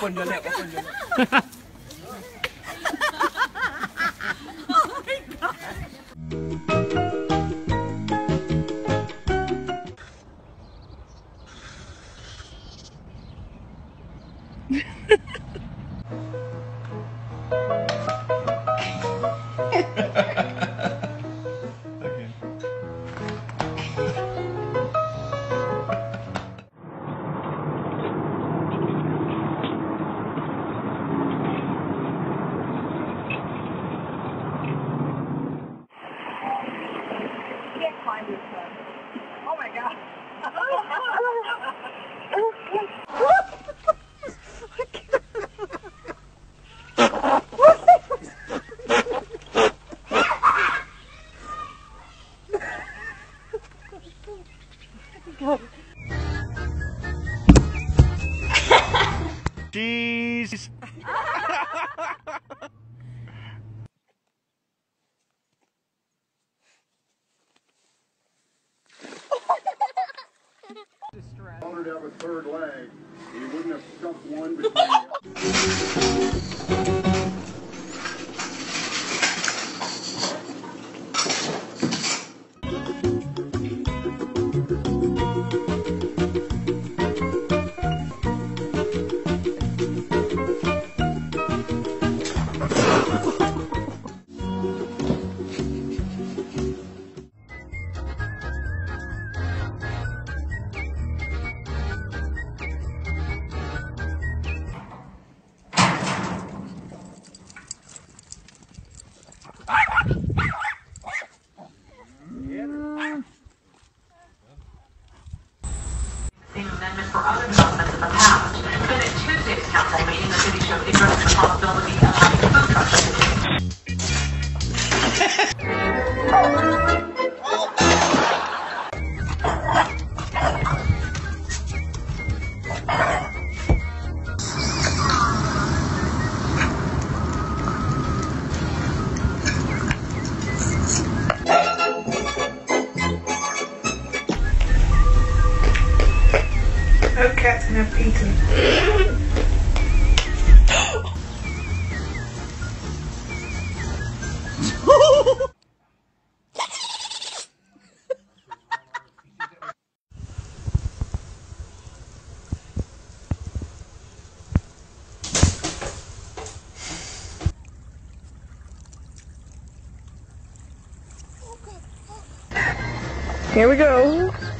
คนเยอะแหละคนเยอะ Oh my have a third leg, he wouldn't have stuck one between amendment for other developments in the past. Then at Tuesday's council meeting, the city showed interest in the cat's gonna have pizza. Here we go.